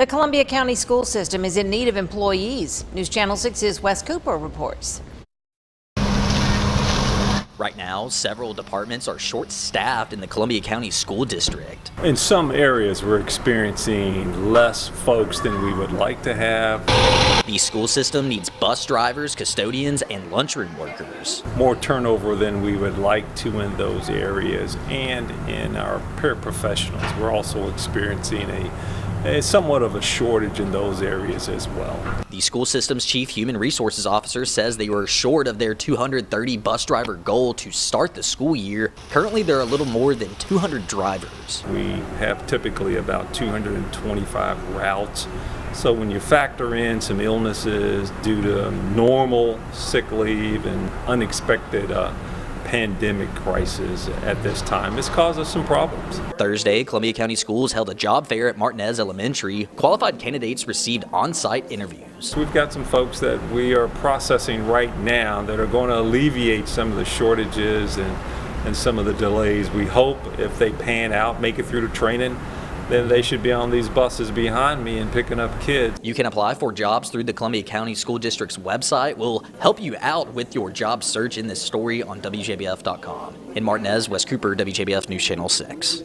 The Columbia County school system is in need of employees. News Channel 6's Wes Cooper reports. Right now, several departments are short staffed in the Columbia County School District. In some areas, we're experiencing less folks than we would like to have. The school system needs bus drivers, custodians, and lunchroom workers. More turnover than we would like to in those areas and in our paraprofessionals. We're also experiencing a a somewhat of a shortage in those areas as well. The school system's chief human resources officer says they were short of their 230 bus driver goal to start the school year. Currently, there are a little more than 200 drivers. We have typically about 225 routes. So when you factor in some illnesses due to normal sick leave and unexpected uh, pandemic crisis at this time. It's caused us some problems. Thursday, Columbia County Schools held a job fair at Martinez Elementary. Qualified candidates received on site interviews. We've got some folks that we are processing right now that are going to alleviate some of the shortages and, and some of the delays. We hope if they pan out, make it through the training, then they should be on these buses behind me and picking up kids. You can apply for jobs through the Columbia County School District's website. We'll help you out with your job search in this story on WJBF.com. In Martinez, Wes Cooper, WJBF News Channel 6.